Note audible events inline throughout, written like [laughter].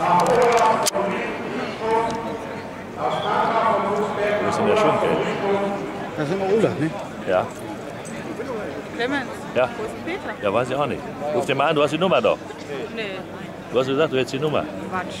Wo ist denn der Schunke? Das ist immer Olaf, ne? Ja. Clemens, Ja. wo ist Peter? Ja, weiß ich auch nicht. Ruf den mal an, du hast die Nummer doch. Nee, Du hast gesagt, du hättest die Nummer. Quatsch.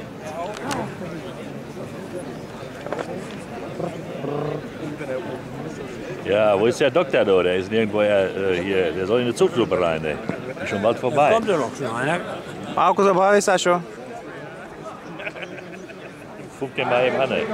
Ja, wo ist der Doktor da? Der ist nirgendwo äh, hier. Der soll in die Zuchtgruppe rein, ey. Ist schon bald vorbei. Kommt ja noch schon einer. Markus dabei, Sascha. Guck den mal eben an, ey.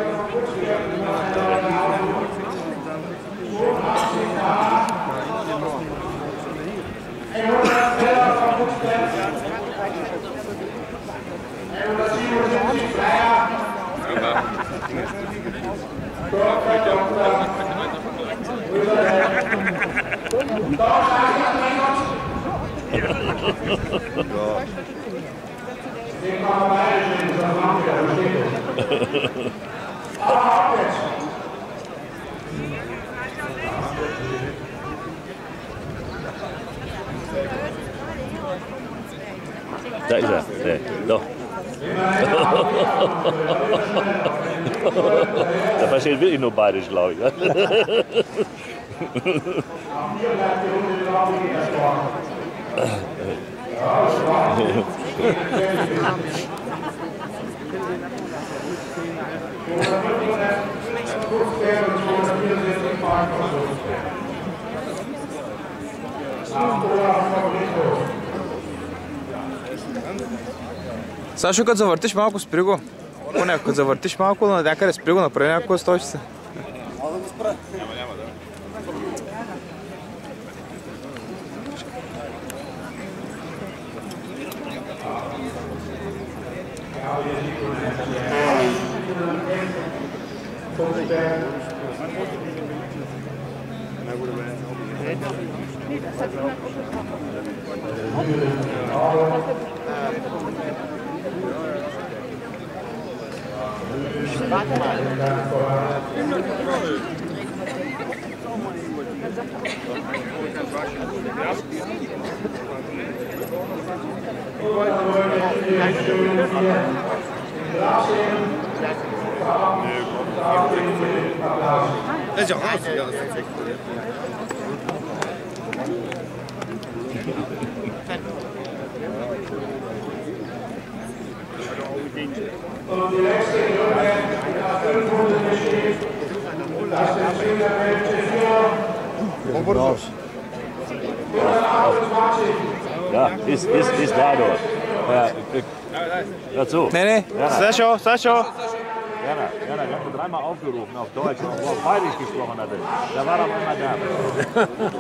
Da ist er. Der, doch. [laughs] da versteht wirklich nur beides, glaube ich. [laughs] Сашо, като завъртиш малко спри Поне, като завъртиш малко, на някъде спри го, направи някакво стойчица. Warte mal. Thank you. Das ist ja raus. Ja, das ist echt. Und die letzte Runde nach 500 besteht, dass der Spieler welche für Und raus. 128 Ja, ist, ist, ist da dort. Ja, hör zu. Nee, nee. Ja. Sascha, Sascha. Jana, Jana, ich habe dreimal aufgerufen auf Deutsch, wo er Bayerisch gesprochen hatte. Da war auf einmal da. [laughs]